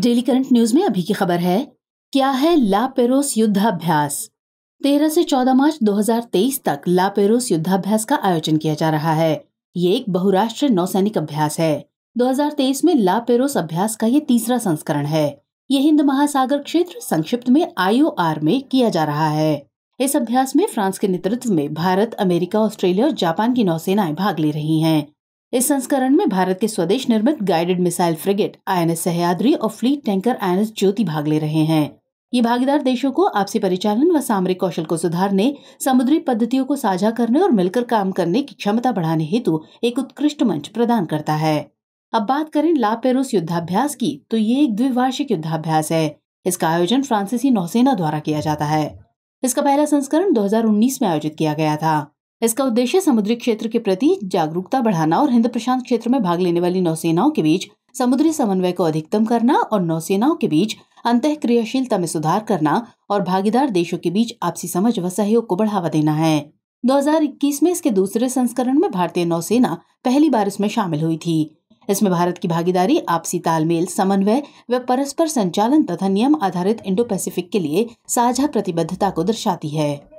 Daily current news में अभी की खबर है, क्या है ला पेरोस युद्धाभ्यास? 13 से 14 मार्च 2023 तक ला पेरोस युद्धाभ्यास का आयोजन किया जा रहा है। ये एक बहुराष्ट्रीय नौसैनिक अभ्यास है। 2023 में ला पेरोस अभ्यास का ये तीसरा संस्करण है। ये हिंद महासागर क्षेत्र संक्षिप्त में आईओआर में किया जा रहा है। इस अभ्यास में फ्रांस के नेतृत्व में भारत, अमेरिका, ऑस्ट्रेलिया और जापान की नौसेनाएँ भाग ले रही हैं। इस संस्करण में भारत के स्वदेश निर्मित guided missile frigate I INS Sahyadri और फ्लीट टैंकर आईएनएस ज्योति भाग ले रहे हैं। ये भागीदार देशों को आपसी परिचालन व सामरिक कौशल को सुधारने, समुद्री पद्धतियों को साझा करने और मिलकर काम करने की क्षमता बढ़ाने हेतु एक उत्कृष्ट मंच प्रदान करता है। अब बात करें ला पेरूस युद्धाभ्यास की तो ये एक द्विवार्षिक युद्धाभ्यास है। इसका आयोजन फ्रांसीसी नौसेना द्वारा किया जाता है। इसका पहला संस्करण 2019 में आयोजित किया गया था। इसका उद्देश्य समुद्री क्षेत्र के प्रति जागरूकता बढ़ाना और हिंद प्रशांत क्षेत्र में भाग लेने वाली नौसेनाओं के बीच समुद्री समन्वय को अधिकतम करना और नौसेनाओं के बीच अंत क्रियाशीलता में सुधार करना और भागीदार देशों के बीच आपसी समझ व सहयोग को बढ़ावा देना है। 2021 में इसके दूसरे संस्करण में भारतीय नौसेना पहली बार इसमें शामिल हुई थी। इसमें भारत की भागीदारी, आपसी तालमेल, समन्वय व परस्पर संचालन तथा नियम आधारित इंडो पैसिफिक के लिए साझा प्रतिबद्धता को दर्शाती है।